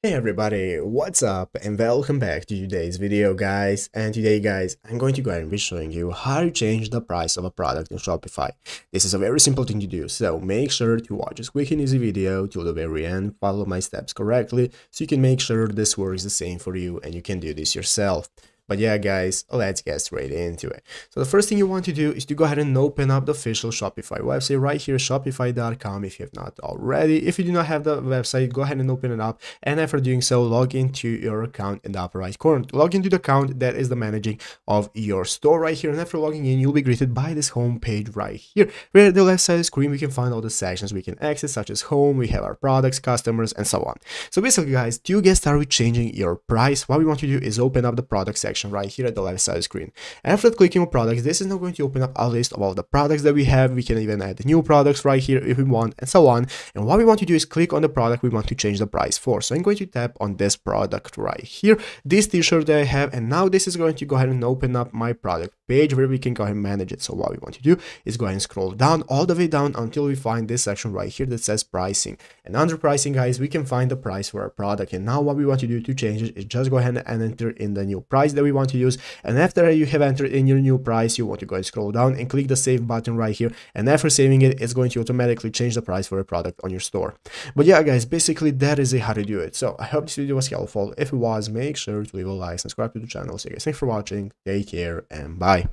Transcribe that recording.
Hey everybody, what's up and welcome back to today's video guys and today guys I'm going to go and be showing you how to change the price of a product in Shopify. This is a very simple thing to do so make sure to watch this quick and easy video till the very end, follow my steps correctly so you can make sure this works the same for you and you can do this yourself. But yeah, guys, let's get straight into it. So the first thing you want to do is to go ahead and open up the official Shopify website right here, shopify.com if you have not already. If you do not have the website, go ahead and open it up. And after doing so, log into your account in the upper right corner. Log into the account that is the managing of your store right here. And after logging in, you'll be greeted by this home page right here, where the left side of the screen, we can find all the sections we can access, such as home, we have our products, customers, and so on. So basically, guys, to get started with changing your price, what we want to do is open up the product section section right here at the left side of the screen. After clicking on products, this is now going to open up a list of all the products that we have. We can even add new products right here if we want and so on. And what we want to do is click on the product we want to change the price for. So I'm going to tap on this product right here, this t-shirt that I have. And now this is going to go ahead and open up my product page where we can go ahead and manage it. So what we want to do is go ahead and scroll down all the way down until we find this section right here that says pricing. And under pricing, guys, we can find the price for our product. And now what we want to do to change it is just go ahead and enter in the new price that we want to use. And after you have entered in your new price, you want to go and scroll down and click the save button right here. And after saving it, it's going to automatically change the price for a product on your store. But yeah, guys, basically that is how to do it. So I hope this video was helpful. If it was, make sure to leave a like, subscribe to the channel. So guys, thanks for watching. Take care and bye.